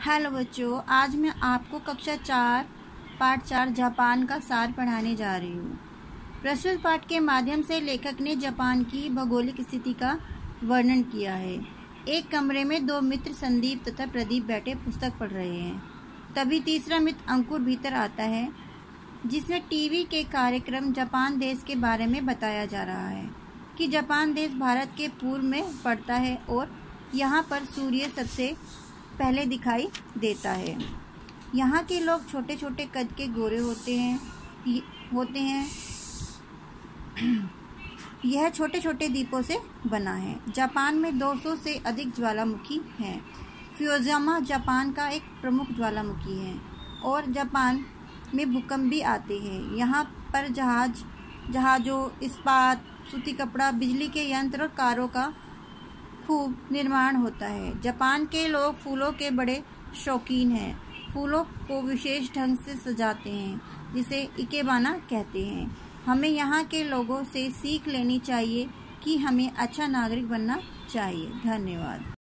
Hello बच्चों, आज मैं आपको कक्षा चार, पाठ चार जापान का सार पढ़ाने जा रही हूँ। प्रस्तुत पाठ के माध्यम से लेखक ने जापान की भौगोलिक स्थिति का वर्णन किया है। एक कमरे में दो मित्र संदीप तथा प्रदीप बैठे पुस्तक पढ़ रहे हैं। तभी तीसरा मित्र अंकुर भीतर आता है जिसमें टीवी के कार्यक्रम जापान देश के बारे में बताया जा रहा है कि जापान देश भारत के पूर्व में पड़ता है और यहाँ पर सूर्य सबसे पहले दिखाई देता है। यहाँ के लोग छोटे छोटे कद के गोरे होते हैं होते हैं। यह छोटे छोटे द्वीपों से बना है। जापान में 200 से अधिक ज्वालामुखी हैं। फ्योजामा जापान का एक प्रमुख ज्वालामुखी है और जापान में भूकंप भी आते हैं। यहाँ पर जहाज़, जहाज़ों, इस्पात, सूती कपड़ा, बिजली के यंत्र और कारों का खूब निर्माण होता है। जापान के लोग फूलों के बड़े शौकीन हैं। फूलों को विशेष ढंग से सजाते हैं, जिसे इकेबाना कहते हैं। हमें यहाँ के लोगों से सीख लेनी चाहिए कि हमें अच्छा नागरिक बनना चाहिए। धन्यवाद।